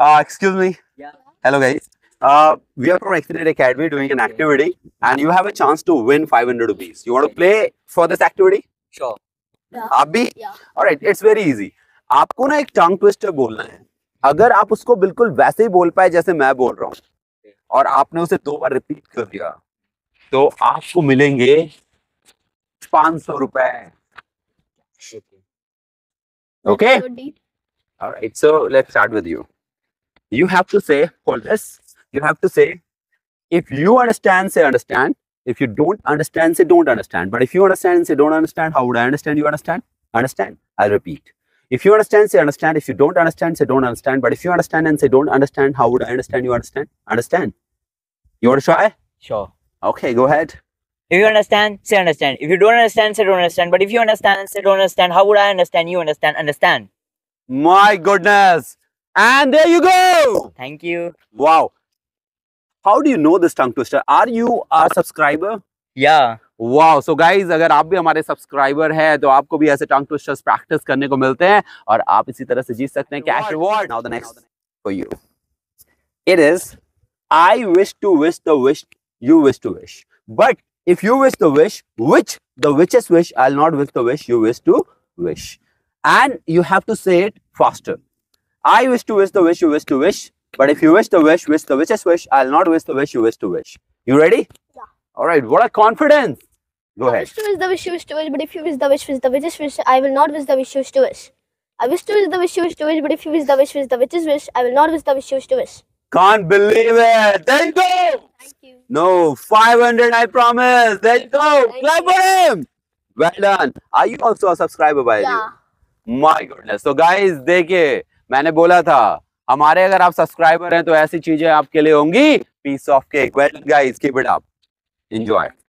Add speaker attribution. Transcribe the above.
Speaker 1: Uh, excuse me.
Speaker 2: Yeah.
Speaker 1: Hello, guys. Uh, we are from Accident Academy doing an activity, and you have a chance to win 500 rupees. You want to play for this activity?
Speaker 2: Sure.
Speaker 1: आप भी
Speaker 3: Yeah.
Speaker 1: Alright it's very easy आपको ना एक tongue twister बोलना है अगर आप उसको बिल्कुल वैसे ही बोल पाए जैसे मैं बोल रहा हूँ और आपने उसे दो बार रिपीट कर दिया तो आपको मिलेंगे पाँच सौ रुपए okay
Speaker 3: So deep.
Speaker 1: Alright, so let's start with you. Have to say, hold this. You have to say, if you understand, say understand. If you don't understand, say don't understand. But if you understand and say don't understand, how would I understand? You understand? Understand. I'll repeat. If you understand, say understand. If you don't understand, say don't understand. But if you understand and say don't understand, how would I understand? You understand? Understand. You want to try?
Speaker 2: Sure.
Speaker 1: Okay, go ahead.
Speaker 2: If you understand, say understand. If you don't understand, say don't understand. But if you understand, say don't understand. How would I understand? You understand. Understand.
Speaker 1: My goodness. And there you go.
Speaker 2: Thank you.
Speaker 1: Wow. How do you know this tongue twister? Are you our subscriber?
Speaker 2: Yeah.
Speaker 1: Wow so guys अगर आप भी हमारे subscriber हैं तो आपको भी ऐसे टंग twisters practice करने को मिलते हैं और आप इसी तरह से जीत सकते हैं cash reward now the next for you it is I wish to wish the wish you wish to wish but if you wish the wish which the witch's wish i'll not wish the wish you wish to wish and you have to say it faster i wish to wish the wish you wish to wish but if you wish the wish wish the witch's wish i'll not wish the wish you wish to wish you ready
Speaker 3: Yeah.
Speaker 1: all right what a confidence Go ahead.
Speaker 3: Wish to wish the wish you wish to wish, but if you wish the wish wish the witch's wish, I will not wish the wish you wish to wish. I wish to wish the wish you wish to wish, but if you wish the wish wish the witch's wish, I will not wish the wish you wish to wish.
Speaker 1: Can't believe it. There you go.
Speaker 3: Thank you.
Speaker 1: No, 500 I promise. There you go.
Speaker 3: Thank
Speaker 1: Clap for him. Well done. Are you also a subscriber by
Speaker 3: Yeah.
Speaker 1: you? My goodness. So guys, देखिए मैंने बोला था, हमारे अगर आप subscriber हैं तो ऐसी चीज़ें आपके लिए होंगी। Piece of cake well guys keep it up enjoy